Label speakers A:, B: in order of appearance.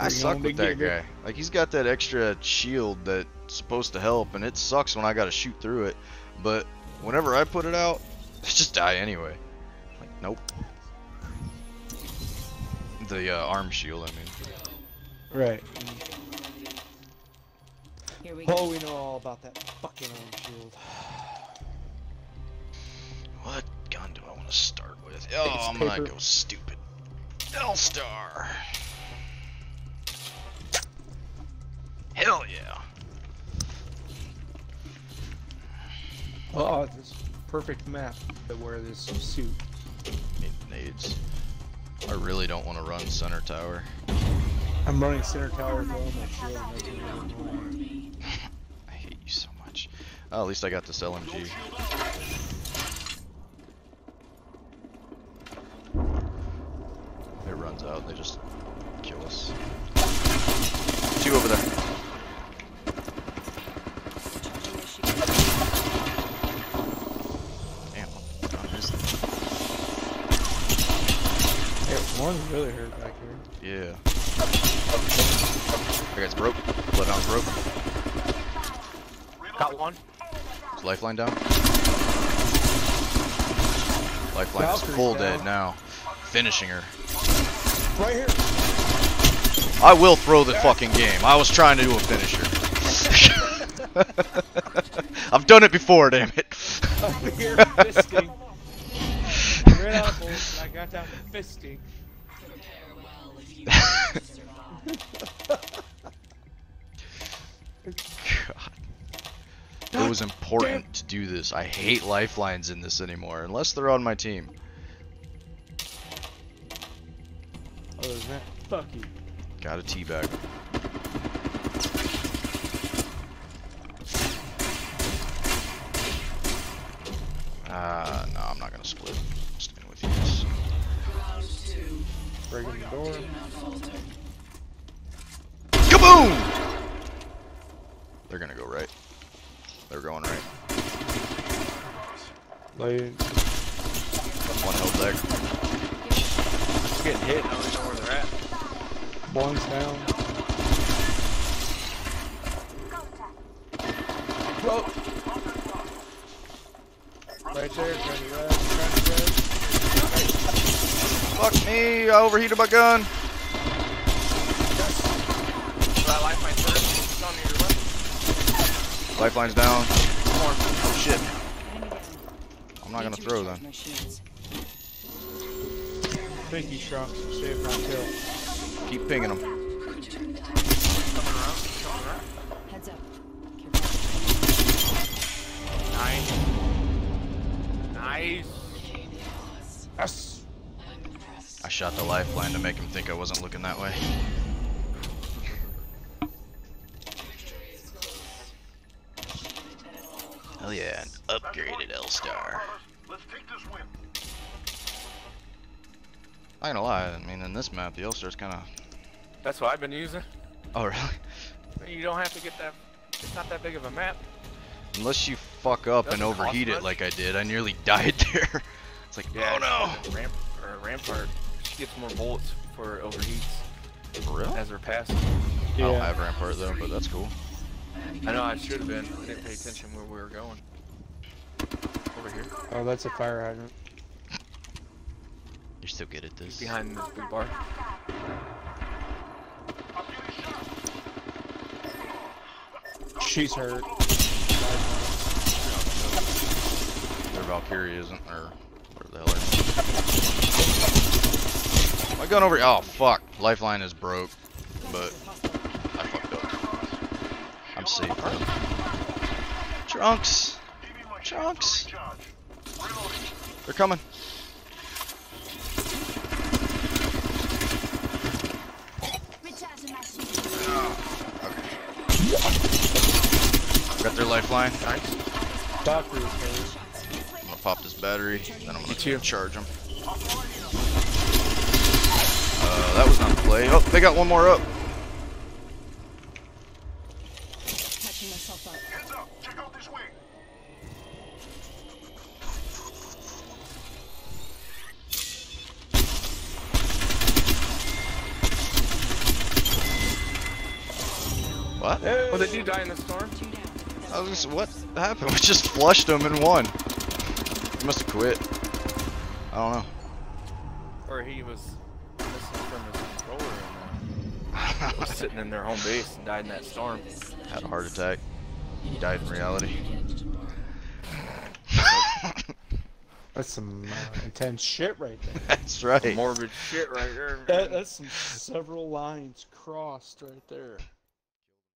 A: I suck with that guy. Like he's got that extra shield that's supposed to help, and it sucks when I gotta shoot through it. But whenever I put it out, I just die anyway. Like nope. The uh, arm shield, I
B: mean. Right. Here we oh, we know all about that fucking arm shield.
A: What gun do I want to start with? Oh, I'm gonna go stupid. L-Star. Hell yeah.
B: Oh, this perfect map to wear this suit.
A: Need nades. I really don't want to run center tower.
B: I'm running center tower
A: I hate you so much. Oh, at least I got this LMG. It runs out, and they just kill us. Two over there.
B: One's really hurt back
A: here. Yeah. That guy's broke. Bloodhound's broke.
C: Got one.
A: Is lifeline down? Lifeline is full down. dead now. Finishing her.
B: Right here.
A: I will throw the fucking game. I was trying to do a finisher. I've done it before, damn it.
B: Over here fisting. Red apples, I got down fisting.
A: Was important to do this. I hate lifelines in this anymore, unless they're on my team.
B: Other than that, fuck you.
A: Got a teabag. Uh, no, I'm not gonna split. I'm staying with you.
B: Breaking the door.
A: Kaboom! They're gonna go right. They're going right.
B: Lane.
A: One held there.
C: Getting hit, I don't know where they're at.
B: One's down. Whoa! Right there, trying to red, trying to red.
A: Fuck me, I overheated my gun. Lifeline's down. Oh shit. I'm not gonna throw then.
B: Thank you, Trunks. Save my kill.
A: Keep pinging them.
C: Nice. Nice.
B: Yes.
A: I shot the lifeline to make him think I wasn't looking that way. Hell yeah, an upgraded L-Star. Not gonna lie, I mean in this map the L-Star's kinda...
C: That's what I've been using.
A: Oh really?
C: You don't have to get that, it's not that big of a map.
A: Unless you fuck up Doesn't and overheat it like I did, I nearly died there. it's like, yeah, oh
C: no! Ramp, or Rampart, she gets more bullets for overheats.
A: For real?
C: As her passing.
A: Yeah. I don't have Rampart though, but that's cool.
C: I know I should have been. I didn't pay attention where we were going. Over here.
B: Oh, that's a fire hydrant.
A: You're so good at this.
C: He's behind this big bar.
B: She's hurt.
A: Their Valkyrie isn't, or whatever the hell it is. My gun over. Oh fuck! Lifeline is broke, but safe. Trunks! Trunks! They're coming. Got their lifeline.
B: Nice.
A: I'm gonna pop this battery, and then I'm gonna charge them. Uh, that was not the play. Oh, they got one more up. What?
C: Oh, did you die in the storm?
A: I was just, what happened? We just flushed him and won. He must have quit. I don't know.
C: Or he was missing from his controller and uh, was sitting in their home base and died in that storm.
A: Had a heart attack. He died in reality.
B: That's some uh, intense shit right there.
A: That's right.
C: Morbid shit right there.
B: That, that's some several lines crossed right there.